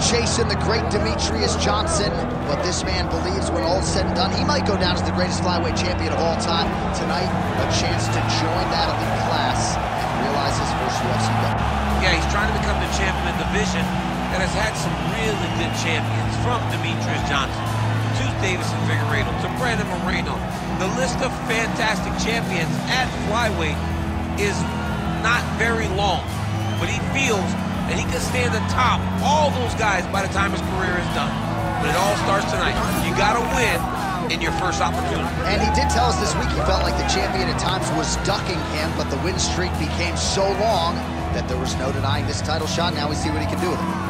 All chasing the great Demetrius Johnson, but this man believes when all's said and done, he might go down as the greatest flyweight champion of all time. Tonight, a chance to join that elite class and realize his first UFC belt. Yeah, he's trying to become the champion of the division that has had some really good champions from Demetrius Johnson to Deiveson Figueiredo to Brandon Moreno. The list of fantastic champions at flyweight is not very long, but he feels that he can stand atop all those guys by the time his career is done. But it all starts tonight. You got to win in your first opportunity. And he did tell us this week he felt like the champion at times was ducking him, but the win streak became so long that there was no denying this title shot. Now we see what he can do with it.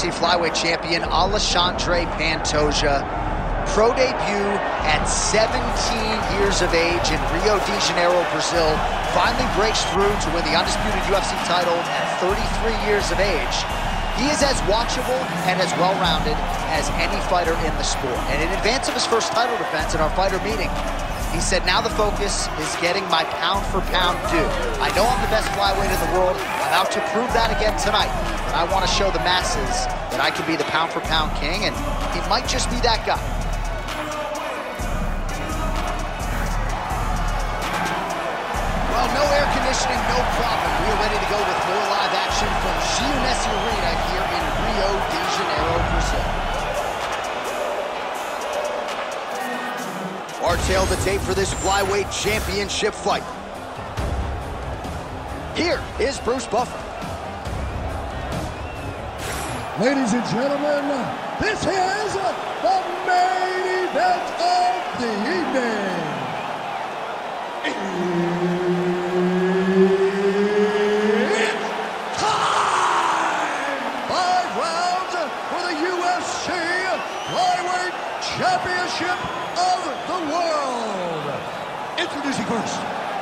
UFC flyweight champion, Alexandre Pantoja. Pro debut at 17 years of age in Rio de Janeiro, Brazil. Finally breaks through to win the undisputed UFC title at 33 years of age. He is as watchable and as well-rounded as any fighter in the sport. And in advance of his first title defense in our fighter meeting, he said, now the focus is getting my pound for pound due. I know I'm the best flyweight in the world. I'm out to prove that again tonight. But I want to show the masses that I can be the pound for pound king, and he might just be that guy. Well, no air conditioning, no problem. We are ready to go with more live action from Jeunesse Arena here in Rio de Janeiro, Brazil. Our tail the tape for this flyweight championship fight. Here is Bruce Buffer. Ladies and gentlemen, this is the main event of the evening. Flyweight of the world. Introducing first,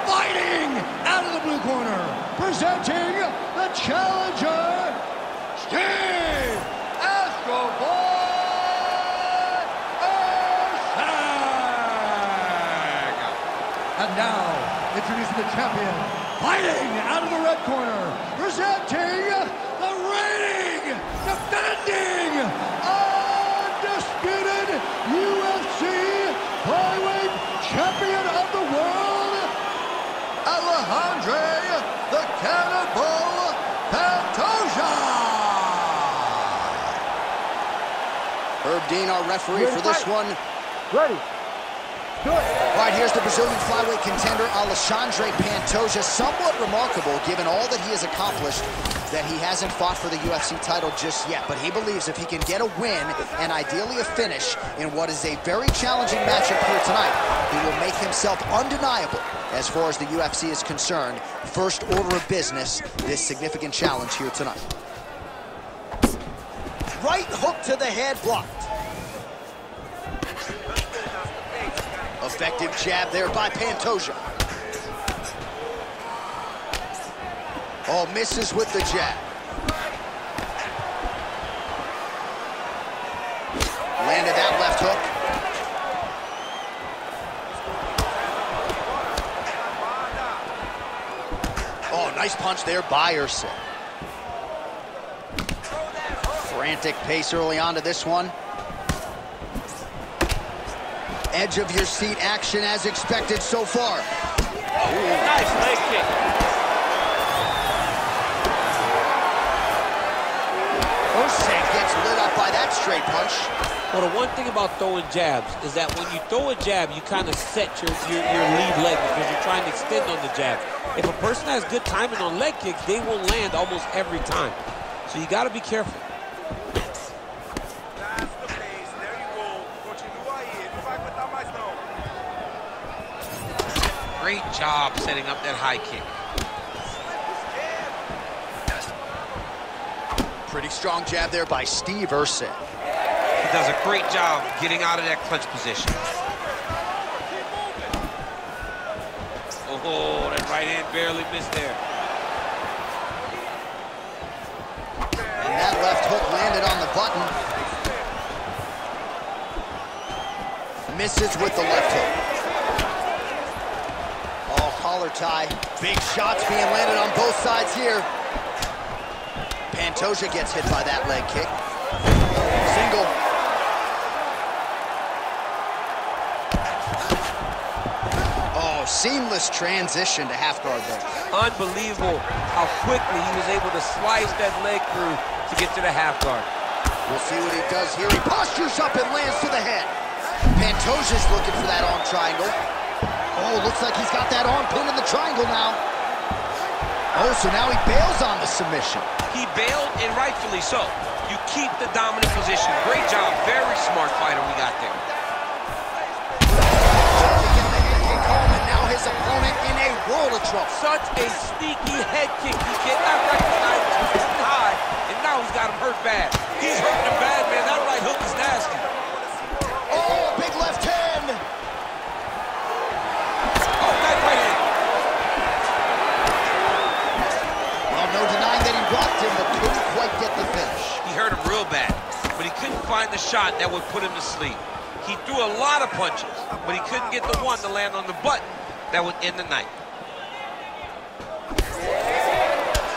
fighting out of the blue corner, presenting the challenger, Steve Boy And now, introducing the champion, fighting out of the red corner, presenting the reigning, defending, UFC flyweight champion of the world, Alejandro the Cannibal Pantoja. Herb Dean, our referee for this one. Ready. All right, here's the Brazilian flyweight contender, Alexandre Pantoja. Somewhat remarkable, given all that he has accomplished, that he hasn't fought for the UFC title just yet. But he believes if he can get a win and ideally a finish in what is a very challenging matchup here tonight, he will make himself undeniable as far as the UFC is concerned. First order of business, this significant challenge here tonight. Right hook to the head blocked. Effective jab there by Pantoja. Oh, misses with the jab. Landed that left hook. Oh, nice punch there by Erceg. Frantic pace early on to this one edge of your seat action as expected so far. Ooh. Nice leg kick. Erceg gets lit up by that straight punch. Well, the one thing about throwing jabs is that when you throw a jab, you kind of set your, your, your lead leg because you're trying to extend on the jab. If a person has good timing on leg kicks, they will land almost every time. So you got to be careful. Job setting up that high kick. Pretty strong jab there by Steve Erceg. He does a great job getting out of that clinch position. Oh, that right hand barely missed there. And that left hook landed on the button. Misses with the left hook. Collar tie. Big shots being landed on both sides here. Pantoja gets hit by that leg kick. Single. Oh, seamless transition to half guard there. Unbelievable how quickly he was able to slice that leg through to get to the half guard. We'll see what he does here. He postures up and lands to the head. Pantoja's looking for that arm triangle. Oh, looks like he's got that arm pin in the triangle now. Oh, so now he bails on the submission. He bailed, and rightfully so. You keep the dominant position. Great job. Very smart fighter we got there. Getting the head kick home, and now his opponent in a world of trouble. Such a sneaky head kick. He cannot recognize it. High, and now he's got him hurt bad. He's hurting him bad, man. That right hook is nasty. Shot that would put him to sleep. He threw a lot of punches, but he couldn't get the one to land on the button that would end the night.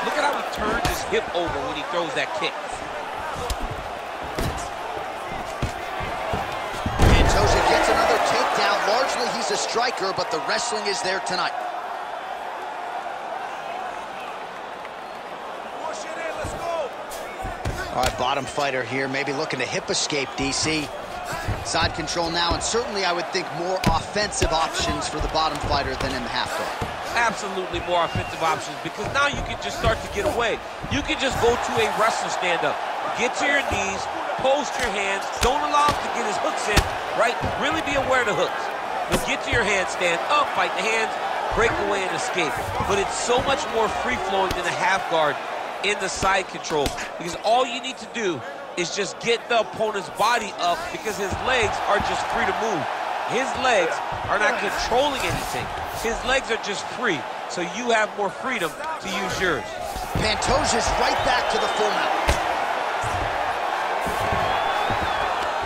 Look at how he turns his hip over when he throws that kick. Pantoja gets another takedown. Largely, he's a striker, but the wrestling is there tonight. All right, bottom fighter here, maybe looking to hip escape, DC. Side control now, and certainly I would think more offensive options for the bottom fighter than in the half guard. Absolutely more offensive options because now you can just start to get away. You can just go to a wrestler stand-up. Get to your knees, post your hands, don't allow him to get his hooks in, right? Really be aware of the hooks. But get to your hands, stand up, fight the hands, break away and escape. But it's so much more free-flowing than a half guard in the side control because all you need to do is just get the opponent's body up because his legs are just free to move. His legs are not controlling anything. His legs are just free, so you have more freedom to use yours. Pantoja's right back to the full mount.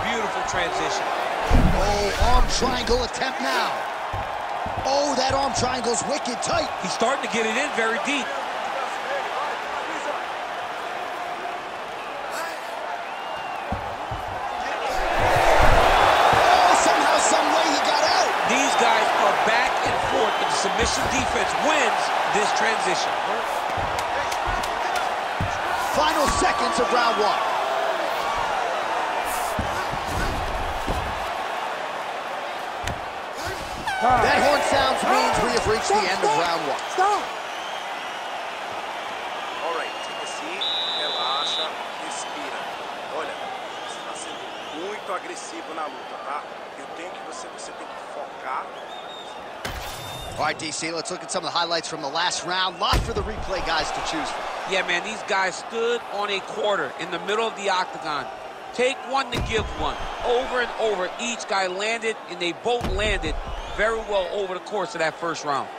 Beautiful transition. Oh, arm triangle attempt now. Oh, that arm triangle's wicked tight. He's starting to get it in very deep. Defense wins this transition. Final seconds of round one. That horn sounds means we have reached the end of round one. Stop! Alright, take a seat, relaxa, respira. Olha, você está sendo muito agressivo na luta, tá? Eu tenho que você, você tem que focar. All right, DC, let's look at some of the highlights from the last round. Lot for the replay guys to choose from. Yeah, man, these guys stood on a quarter in the middle of the octagon. Take one to give one. Over and over, each guy landed, and they both landed very well over the course of that first round.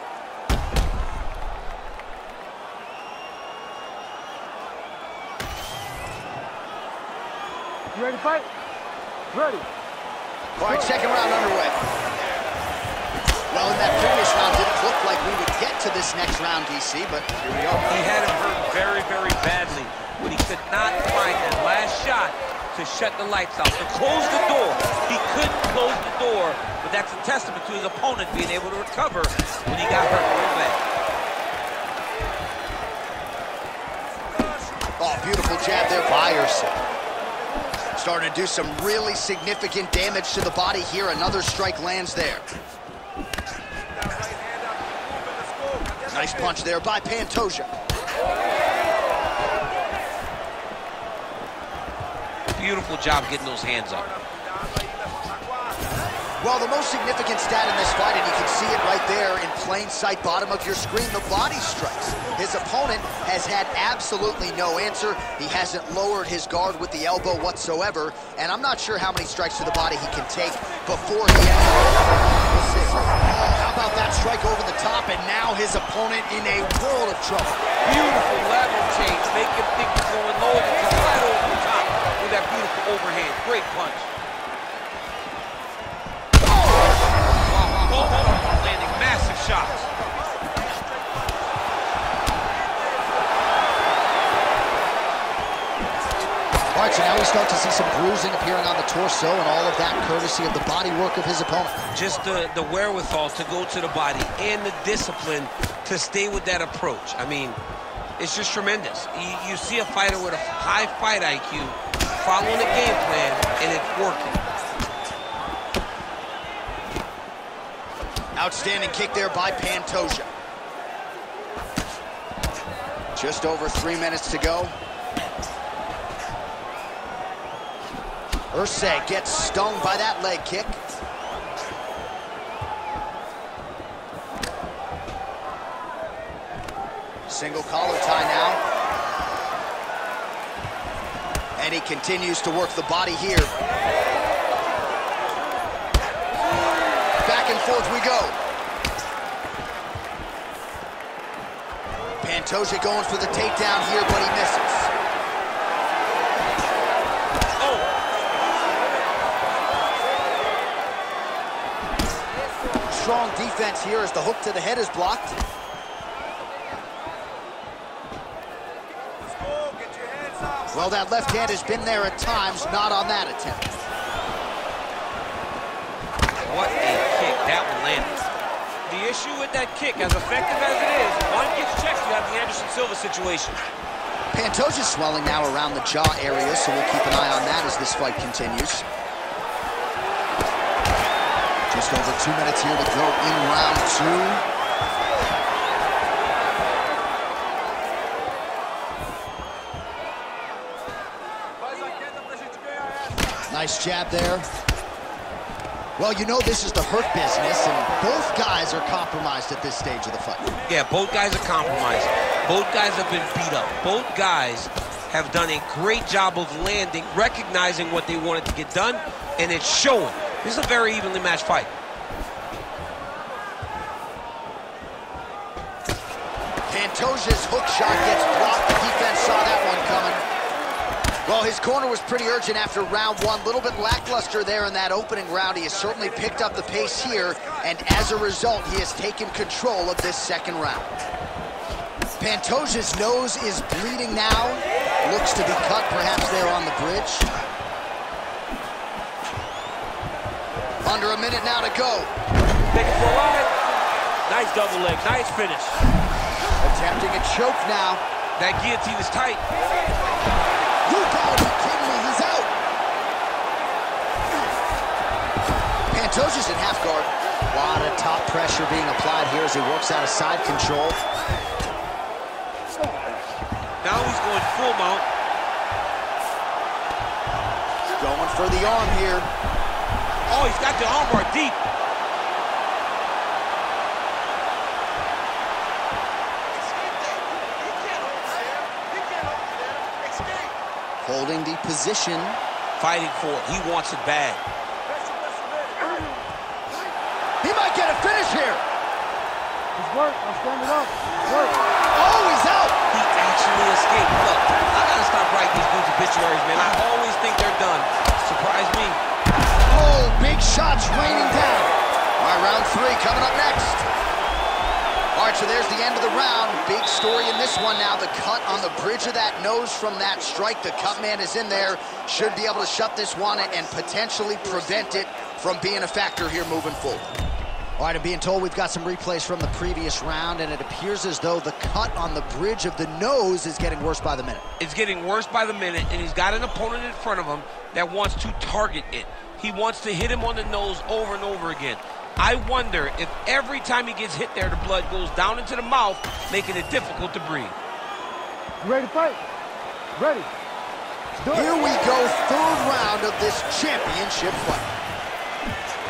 You ready to fight? Ready. All right, second round underway. Well, in that previous round, didn't look like we would get to this next round, DC, but here we are. He had him hurt very, very badly, but he could not find that last shot to shut the lights out, to close the door. He couldn't close the door, but that's a testament to his opponent being able to recover when he got hurt real bad. Oh, beautiful jab there by Erceg. Starting to do some really significant damage to the body here. Another strike lands there. Nice punch there by Pantoja. Beautiful job getting those hands up. Well, the most significant stat in this fight, and you can see it right there in plain sight, bottom of your screen, the body strikes. His opponent has had absolutely no answer. He hasn't lowered his guard with the elbow whatsoever, and I'm not sure how many strikes to the body he can take before he ends opponent in a world of trouble. Beautiful lateral change. Make him think he's going low to come right over the top with that beautiful overhand. Great punch. Oh! Oh, oh, landing massive shots. Right, so now we start to see some bruising appearing on the torso, and all of that courtesy of the body work of his opponent. Just the, the wherewithal to go to the body and the discipline to stay with that approach. I mean, it's just tremendous. You, you see a fighter with a high fight IQ following the game plan, and it's working. Outstanding kick there by Pantoja. Just over three minutes to go. Erceg gets stung by that leg kick. Single collar tie now. And he continues to work the body here. Back and forth we go. Pantoja going for the takedown here, but he misses. Strong defense here as the hook to the head is blocked. Go, get your hands up. Well, that left hand has been there at times, not on that attempt. what a kick that one landed. The issue with that kick, as effective as it is, one gets checked, you have the Anderson Silva situation. Pantoja's swelling now around the jaw area, so we'll keep an eye on that as this fight continues. Just over two minutes here to go in round two. Nice jab there. Well, you know this is the hurt business, and both guys are compromised at this stage of the fight. Yeah, both guys are compromised. Both guys have been beat up. Both guys have done a great job of landing, recognizing what they wanted to get done, and it's showing. This is a very evenly matched fight. Pantoja's hook shot gets blocked. The defense saw that one coming. Well, his corner was pretty urgent after round one. A little bit lackluster there in that opening round. He has certainly picked up the pace here, and as a result, he has taken control of this second round. Pantoja's nose is bleeding now. Looks to be cut, perhaps there on the bridge. Under a minute now to go. Take it for a ride. Nice double leg, nice finish. Attempting a choke now. That guillotine is tight. You gotta be me, he's out! Pantoja's in half guard. A lot of top pressure being applied here as he works out of side control. Now he's going full mount. Going for the arm here. Oh, he's got the armbar deep. Holding the position. Fighting for it. He wants it bad. He might get a finish here. It's work. I'm standing up. Work. Oh, he's out! He actually escaped. Look, I gotta stop writing these dudes obituaries, man. I always think they're done. Surprise me. Oh, big shots raining down. All right, round three coming up next. All right, so there's the end of the round. Big story in this one now. The cut on the bridge of that nose from that strike. The cut man is in there. Should be able to shut this one and potentially prevent it from being a factor here moving forward. All right, I'm being told we've got some replays from the previous round, and it appears as though the cut on the bridge of the nose is getting worse by the minute. It's getting worse by the minute, and he's got an opponent in front of him that wants to target it. He wants to hit him on the nose over and over again. I wonder if every time he gets hit there, the blood goes down into the mouth, making it difficult to breathe. You ready to fight? Ready. Let's do it. Here we go, third round of this championship fight.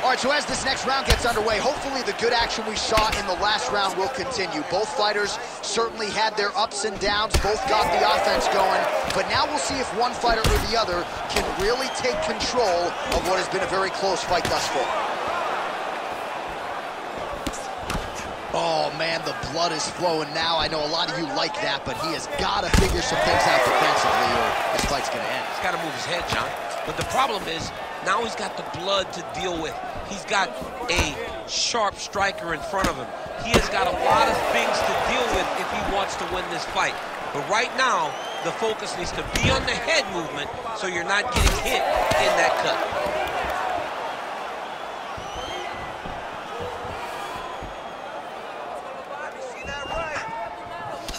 All right, so as this next round gets underway, hopefully the good action we saw in the last round will continue. Both fighters certainly had their ups and downs, both got the offense going, but now we'll see if one fighter or the other can really take control of what has been a very close fight thus far. Oh, man, the blood is flowing now. I know a lot of you like that, but he has got to figure some things out defensively or this fight's going to end. He's got to move his head, John. But the problem is, now he's got the blood to deal with. He's got a sharp striker in front of him. He has got a lot of things to deal with if he wants to win this fight. But right now, the focus needs to be on the head movement so you're not getting hit in that cut.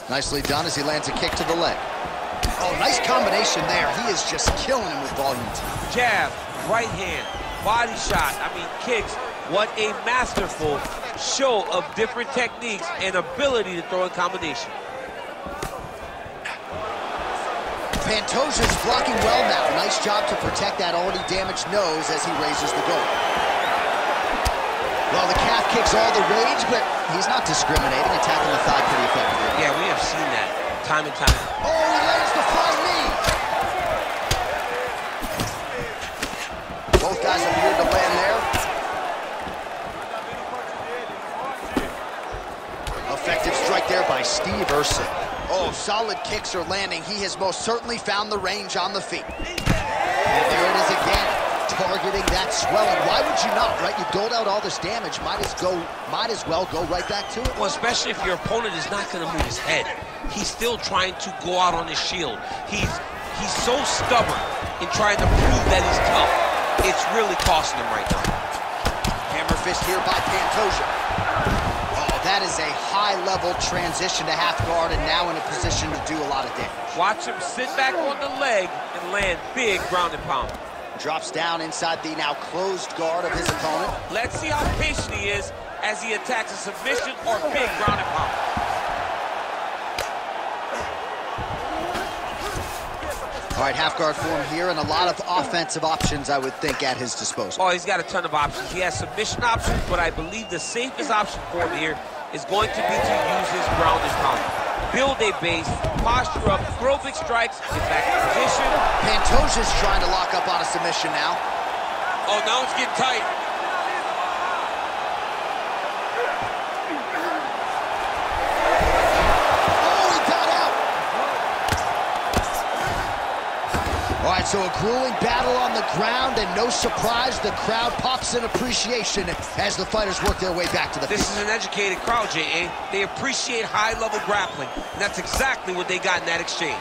Nicely done as he lands a kick to the leg. Oh, nice combination there. He is just killing him with volume. Jab, right hand, body shot, I mean kicks. What a masterful show of different techniques and ability to throw in combination. Pantoja's blocking well now. Nice job to protect that already damaged nose as he raises the guard. Well, the calf kicks all the rage, but he's not discriminating, attacking the thigh pretty effectively. Yeah, we have seen that time and time. Oh, he lands the flying knee. Both guys appeared to land there. Effective strike there by Steve Erceg. Oh, solid kicks are landing. He has most certainly found the range on the feet. And there it is again, targeting that swelling. Why would you not, right? You doled out all this damage. Might as go, might as well go right back to it. Well, especially if your opponent is not going to move his head. He's still trying to go out on his shield. He's he's so stubborn in trying to prove that he's tough. It's really costing him right now. Hammer fist here by Pantoja. That is a high-level transition to half guard and now in a position to do a lot of damage. Watch him sit back on the leg and land big ground and pound. Drops down inside the now closed guard of his opponent. Let's see how patient he is as he attacks a submission or big ground and pound. All right, half guard form here and a lot of offensive options, I would think, at his disposal. Oh, he's got a ton of options. He has submission options, but I believe the safest option for him here is going to be to use his ground and pound. Build a base, posture up, throw big strikes, get back in position. Pantoja's trying to lock up on a submission now. Oh, now it's getting tight. So a grueling battle on the ground, and no surprise, the crowd pops in appreciation as the fighters work their way back to the This feet. is an educated crowd, J.A. They appreciate high-level grappling, and that's exactly what they got in that exchange.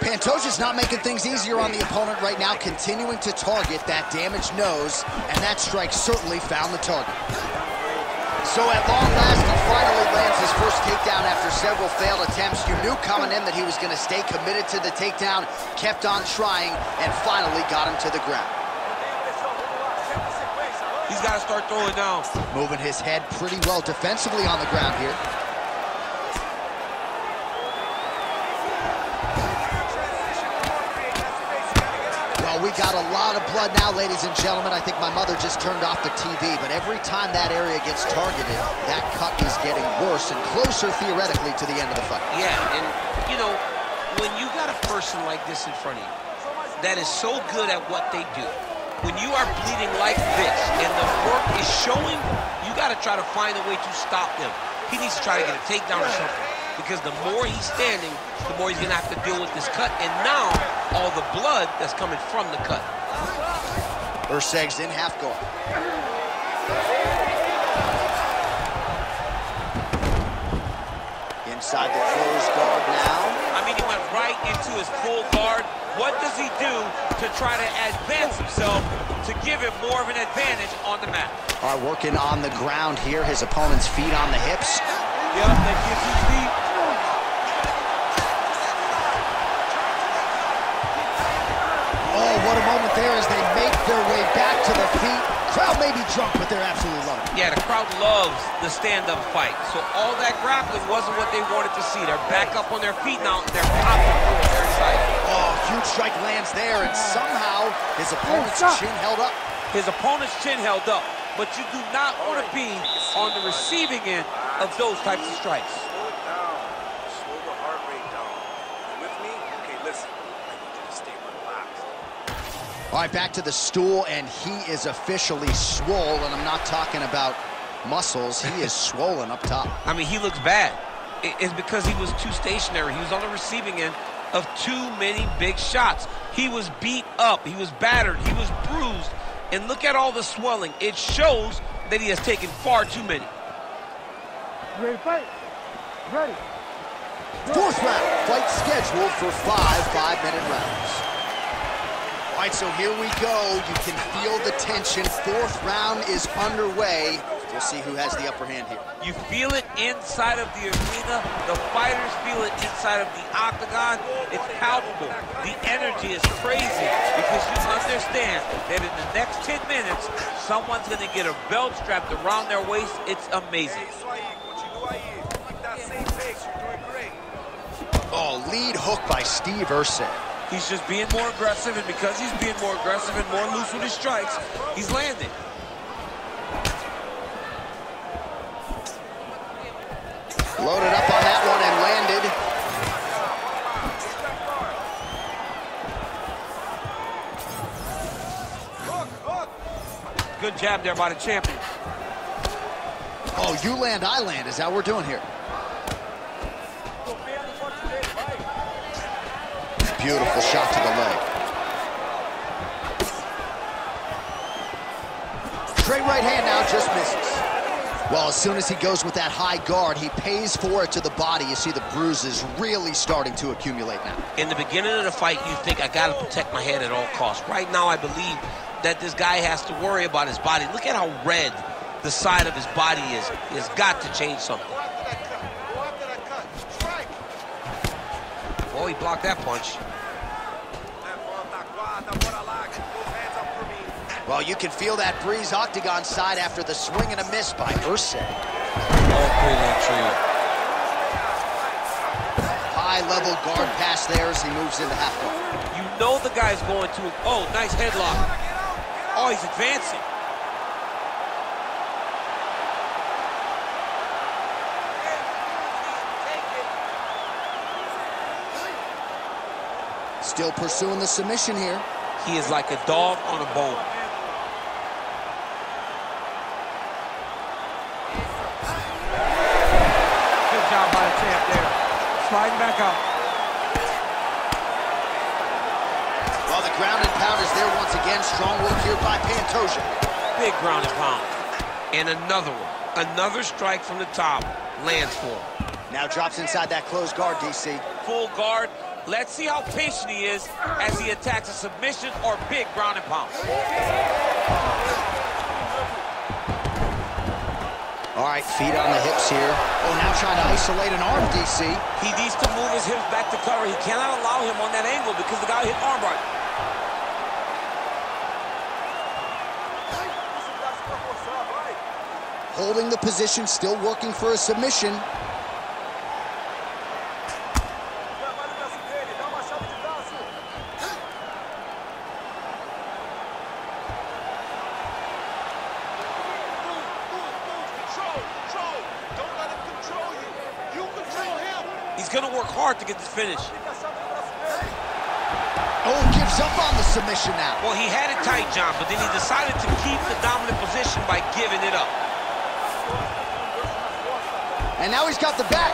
Pantoja's not making things easier on the opponent right now, continuing to target that damaged nose, and that strike certainly found the target. So at long last, he finally lands his first takedown after several failed attempts. You knew coming in that he was going to stay committed to the takedown, kept on trying, and finally got him to the ground. He's got to start throwing down. Moving his head pretty well defensively on the ground here. Got a lot of blood now, ladies and gentlemen. I think my mother just turned off the TV, but every time that area gets targeted, that cut is getting worse and closer, theoretically, to the end of the fight. Yeah, and, you know, when you got a person like this in front of you that is so good at what they do, when you are bleeding like this and the work is showing, you got to try to find a way to stop them. He needs to try to get a takedown or something because the more he's standing, the more he's going to have to deal with this cut. And now, all the blood that's coming from the cut. Erceg's in half guard. Inside the closed guard now. I mean, he went right into his full guard. What does he do to try to advance himself to give him more of an advantage on the mat? Are working on the ground here. His opponent's feet on the hips. Yep, that gives you feet. Back to the feet. Crowd may be drunk, but they're absolutely loving it. Yeah, the crowd loves the stand-up fight. So all that grappling wasn't what they wanted to see. They're back up on their feet now. And they're popping forward. They're excited. Oh, huge strike lands there, and somehow his oh, opponent's stop. chin held up. his opponent's chin held up. But you do not want to be on the receiving end of those types of strikes. Slow it down. Slow the heart rate down. You with me? Okay, listen. I need you to stay relaxed. All right, back to the stool, and he is officially swole, and I'm not talking about muscles. He is swollen up top. I mean, he looks bad. It's because he was too stationary. He was on the receiving end of too many big shots. He was beat up. He was battered. He was bruised. And look at all the swelling. It shows that he has taken far too many. You ready to fight? Ready. Fourth round, fight scheduled for five five-minute rounds. Right, so here we go. You can feel the tension. Fourth round is underway. We'll see who has the upper hand here. You feel it inside of the arena. The fighters feel it inside of the octagon. It's palpable. The energy is crazy because you understand that in the next 10 minutes, someone's going to get a belt strapped around their waist. It's amazing. É isso aí. Continua aí. Keep that same pace. You're doing great. Oh, lead hook by Steve Erceg. He's just being more aggressive, and because he's being more aggressive and more loose with his strikes, he's landing. Loaded up on that one and landed. Good jab there by the champion. Oh, you land, I land. Is how we're doing here? Beautiful shot to the leg. Straight right hand now, just misses. Well, as soon as he goes with that high guard, he pays for it to the body. You see the bruises really starting to accumulate now. In the beginning of the fight, you think, I got to protect my head at all costs. Right now, I believe that this guy has to worry about his body. Look at how red the side of his body is. He has got to change something. Oh, he blocked that punch. Levanta a guarda. Bora lá. Get those hands up for me. Well, you can feel that breeze octagon side after the swing and a miss by Erceg. Oh, great. High level guard pass there as he moves into half guard. You know the guy's going to. Oh, nice headlock. Oh, he's advancing. Still pursuing the submission here. He is like a dog on a bone. Sliding back out. Well, the ground and pound is there once again. Strong work here by Pantoja. Big ground and pound. And another one. Another strike from the top. Lands for him. Now drops inside that closed guard, DC. Full guard. Let's see how patient he is as he attacks a submission or big ground and pound. All right, feet on the hips here. Oh, now trying to isolate an arm, DC. He needs to move his hips back to cover. He cannot allow him on that angle because the guy hit armbar. Holding the position, still working for a submission. He's going to work hard to get this finish. Oh, gives up on the submission now. Well, he had it tight, John, but then he decided to keep the dominant position by giving it up. And now he's got the back.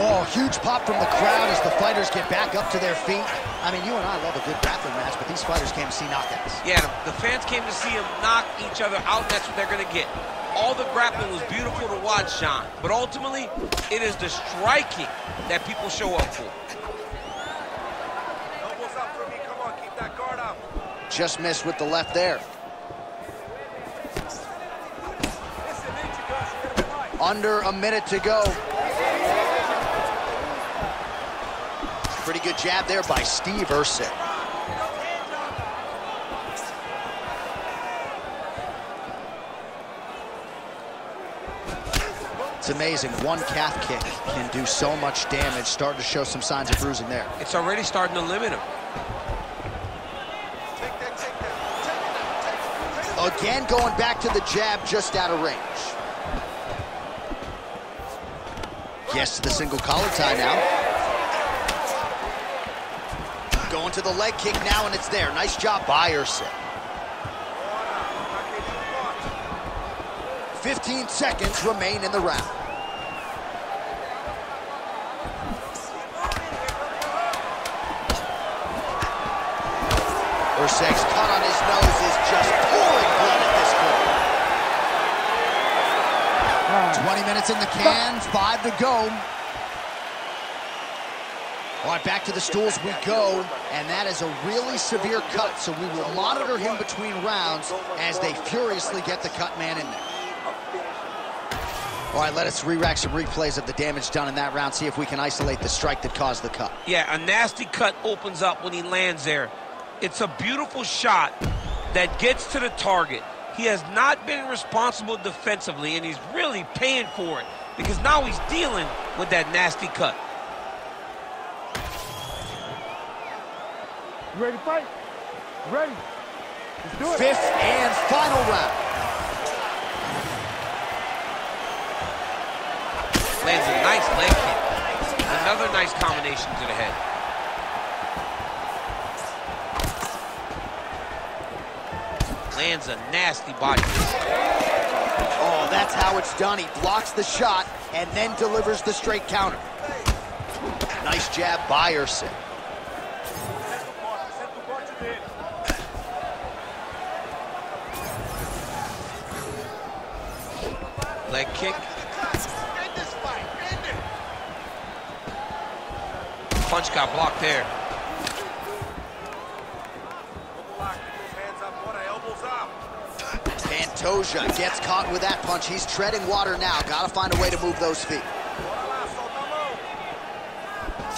Oh, huge pop from the crowd as the fighters get back up to their feet. I mean, you and I love a good grappling match, but these fighters came to see knockouts. Yeah, the, the fans came to see them knock each other out. That's what they're going to get. All the grappling was beautiful to watch, Sean. But ultimately, it is the striking that people show up for. Elbows up for me. Come on, keep that guard up. Just missed with the left there. Under a minute to go. Pretty good jab there by Steve Erceg. It's amazing. One calf kick can do so much damage. Starting to show some signs of bruising there. It's already starting to limit him. Again, going back to the jab just out of range. Yes to the single collar tie now. Going to the leg kick now, and it's there. Nice job by. 15 seconds remain in the round. Erceg's cut on his nose is just pouring blood at this point. 20 minutes in the can, five to go. All right, back to the stools we go, and that is a really severe cut, so we will monitor him between rounds as they furiously get the cut man in there. All right, let us re-rack some replays of the damage done in that round, see if we can isolate the strike that caused the cut. Yeah, a nasty cut opens up when he lands there. It's a beautiful shot that gets to the target. He has not been responsible defensively, and he's really paying for it because now he's dealing with that nasty cut. You ready to fight? You ready? Let's do it. Fifth and final round. Lands a nice leg kick. Another nice combination to the head. Lands a nasty body. Oh, that's how it's done. He blocks the shot and then delivers the straight counter. Nice jab by Erceg. Leg kick. Punch got blocked there. Pantoja gets caught with that punch. He's treading water now. Got to find a way to move those feet.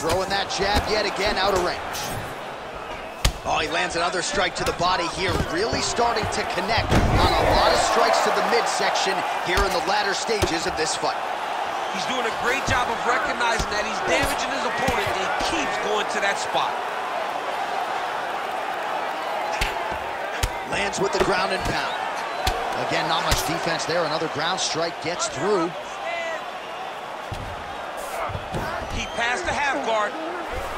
Throwing that jab yet again out of range. Oh, he lands another strike to the body here. Really starting to connect on a lot of strikes to the midsection here in the latter stages of this fight. He's doing a great job of recognizing that he's damaging his opponent and he keeps going to that spot. Lands with the ground and pound. Again, not much defense there. Another ground strike gets through. He passed the half guard.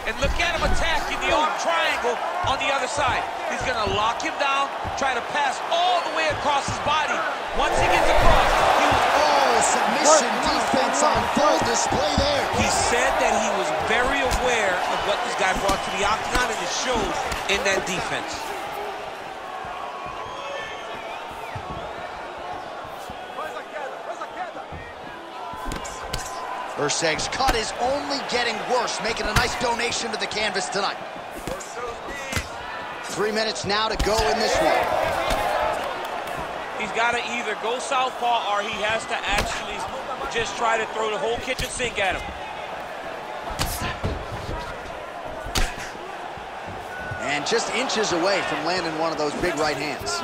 And look at him attacking the arm triangle on the other side. He's going to lock him down, try to pass all the way across his body. Once he gets across, he was... Submission defense on full display there. He said that he was very aware of what this guy brought to the octagon, and it showed in that defense. Erceg's cut is only getting worse, making a nice donation to the canvas tonight. Three minutes now to go in this one. He's got to either go southpaw or he has to actually just try to throw the whole kitchen sink at him. And just inches away from landing one of those big right hands.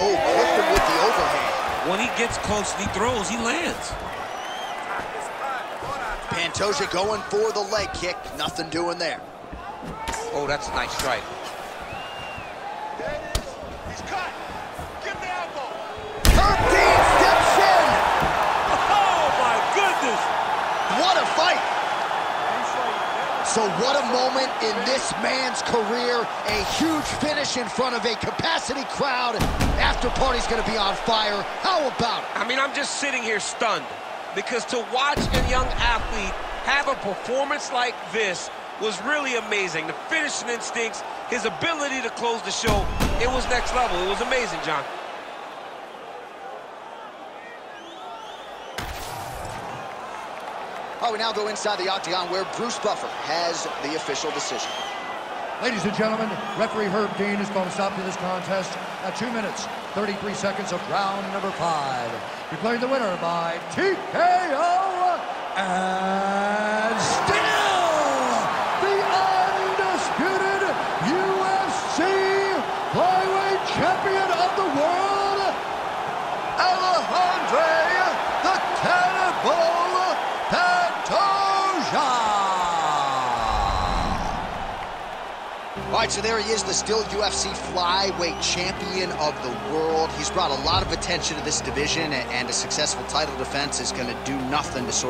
Oh, clipped him with the overhand. When he gets close and he throws, he lands. Pantoja going for the leg kick. Nothing doing there. Oh, that's a nice strike. So what a moment in this man's career. A huge finish in front of a capacity crowd. After party's going to be on fire. How about it? I mean, I'm just sitting here stunned because to watch a young athlete have a performance like this was really amazing. The finishing instincts, his ability to close the show, it was next level. It was amazing, John. We now go inside the octagon where Bruce Buffer has the official decision. Ladies and gentlemen, referee Herb Dean has called a stop to this contest at 2 minutes, 33 seconds of round number 5. Declaring the winner by TKO and still the undisputed UFC flyweight champion of the world, Alejandro All right, so there he is, the still UFC flyweight champion of the world. He's brought a lot of attention to this division, and a successful title defense is going to do nothing to sort of